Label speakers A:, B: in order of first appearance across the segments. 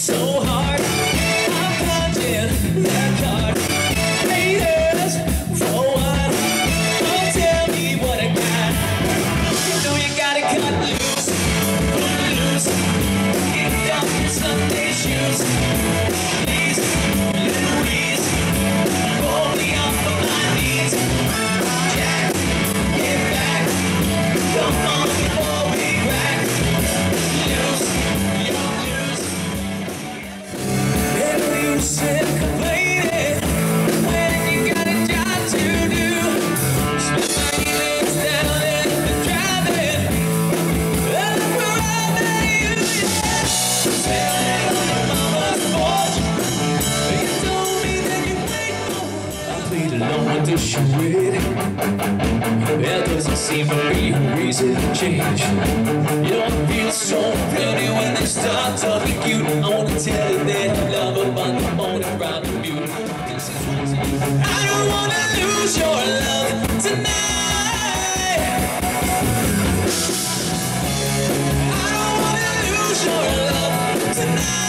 A: so hard. Doesn't seem to be a reason to change. You don't feel so pretty when they start talking cute. I wanna tell you that I love them on the morning round the mute. I don't wanna lose your love tonight. I don't wanna lose your love tonight.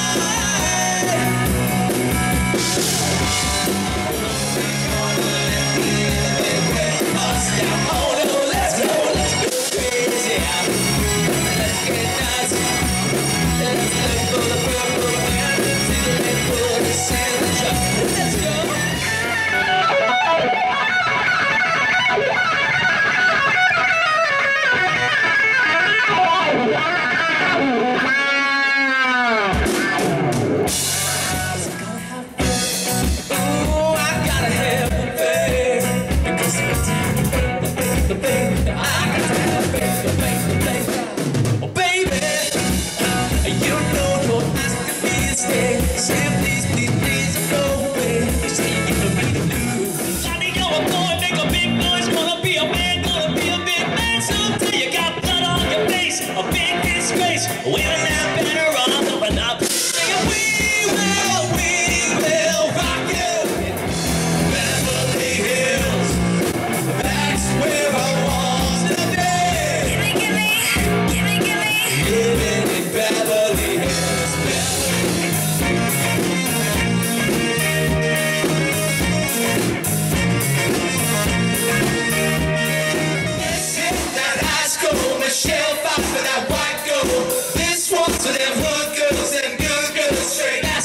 A: Big disgrace. Waving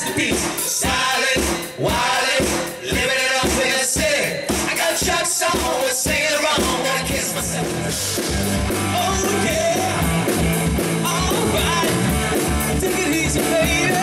A: masterpiece. Wildin', living it up in the city. I got singing gotta kiss myself. Oh yeah, alright. Take it easy, baby.